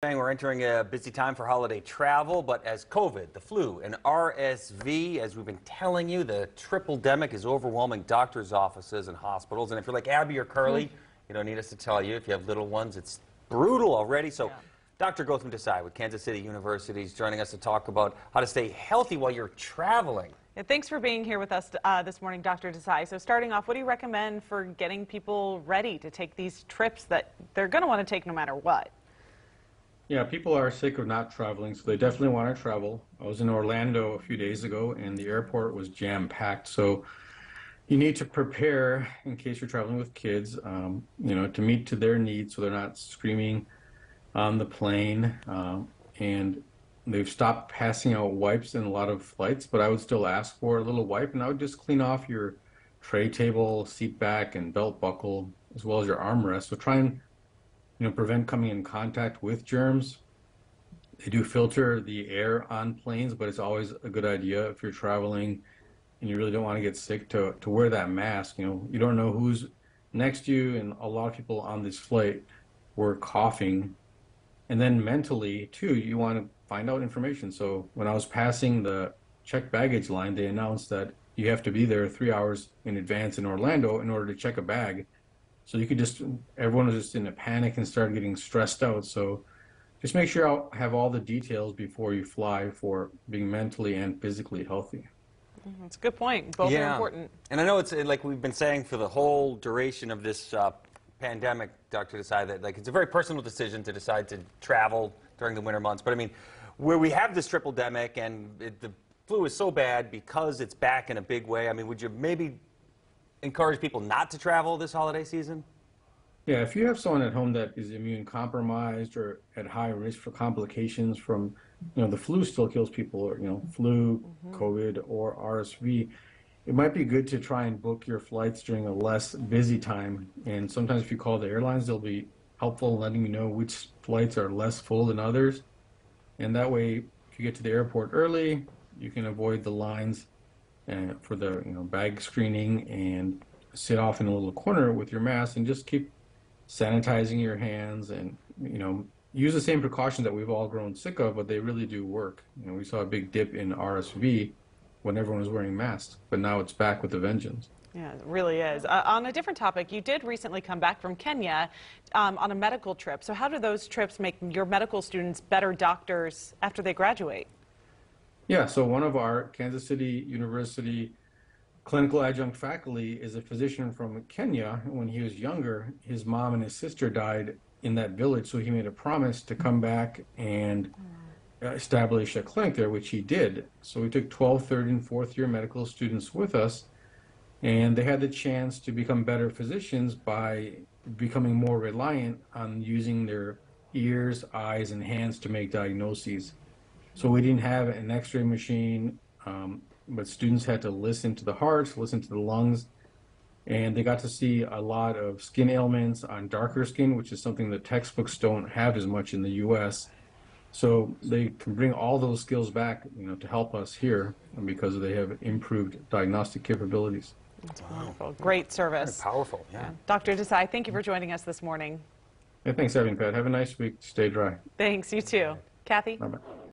We're entering a busy time for holiday travel, but as COVID, the flu, and RSV, as we've been telling you, the triple demic is overwhelming doctors' offices and hospitals. And if you're like Abby or Curly, mm. you don't need us to tell you. If you have little ones, it's brutal already. So, yeah. Dr. Gautam Desai with Kansas City University is joining us to talk about how to stay healthy while you're traveling. Yeah, thanks for being here with us uh, this morning, Dr. Desai. So, starting off, what do you recommend for getting people ready to take these trips that they're going to want to take no matter what? Yeah, people are sick of not traveling, so they definitely want to travel. I was in Orlando a few days ago, and the airport was jam packed. So you need to prepare in case you're traveling with kids, um, you know, to meet to their needs, so they're not screaming on the plane. Uh, and they've stopped passing out wipes in a lot of flights, but I would still ask for a little wipe, and I would just clean off your tray table, seat back, and belt buckle, as well as your armrest. So try and you know, prevent coming in contact with germs. They do filter the air on planes, but it's always a good idea if you're traveling and you really don't want to get sick to, to wear that mask. You know, you don't know who's next to you, and a lot of people on this flight were coughing. And then mentally, too, you want to find out information. So when I was passing the check baggage line, they announced that you have to be there three hours in advance in Orlando in order to check a bag. So you could just, everyone was just in a panic and started getting stressed out. So just make sure you have all the details before you fly for being mentally and physically healthy. Mm-hmm. That's a good point. Both yeah. are important. And I know it's like we've been saying for the whole duration of this uh, pandemic, Dr. Desai, that like it's a very personal decision to decide to travel during the winter months. But I mean, where we have this triple demic and it, the flu is so bad because it's back in a big way, I mean, would you maybe encourage people not to travel this holiday season? Yeah, if you have someone at home that is immune compromised or at high risk for complications from, you know, the flu still kills people, or, you know, flu, mm-hmm. COVID, or RSV, it might be good to try and book your flights during a less busy time. And sometimes if you call the airlines, they'll be helpful in letting you know which flights are less full than others. And that way, if you get to the airport early, you can avoid the lines and for the you know bag screening and sit off in a little corner with your mask and just keep sanitizing your hands and you know use the same precautions that we've all grown sick of, but they really do work. You know, we saw a big dip in RSV when everyone was wearing masks, but now it's back with a vengeance. Yeah, it really is. Uh, on a different topic, you did recently come back from Kenya um, on a medical trip. So how do those trips make your medical students better doctors after they graduate? Yeah, so one of our Kansas City University clinical adjunct faculty is a physician from Kenya. When he was younger, his mom and his sister died in that village, so he made a promise to come back and mm. establish a clinic there, which he did. So we took 12, third, and fourth year medical students with us, and they had the chance to become better physicians by becoming more reliant on using their ears, eyes, and hands to make diagnoses. So we didn't have an x-ray machine, um, but students had to listen to the hearts, listen to the lungs, and they got to see a lot of skin ailments on darker skin, which is something the textbooks don't have as much in the U.S. So they can bring all those skills back, you know, to help us here because they have improved diagnostic capabilities. That's wow. wonderful. Great service. Very powerful, yeah. yeah. Dr. Desai, thank you for joining us this morning. Yeah, thanks, Evan Pat. Have a nice week. Stay dry. Thanks, you too. Kathy? Bye-bye.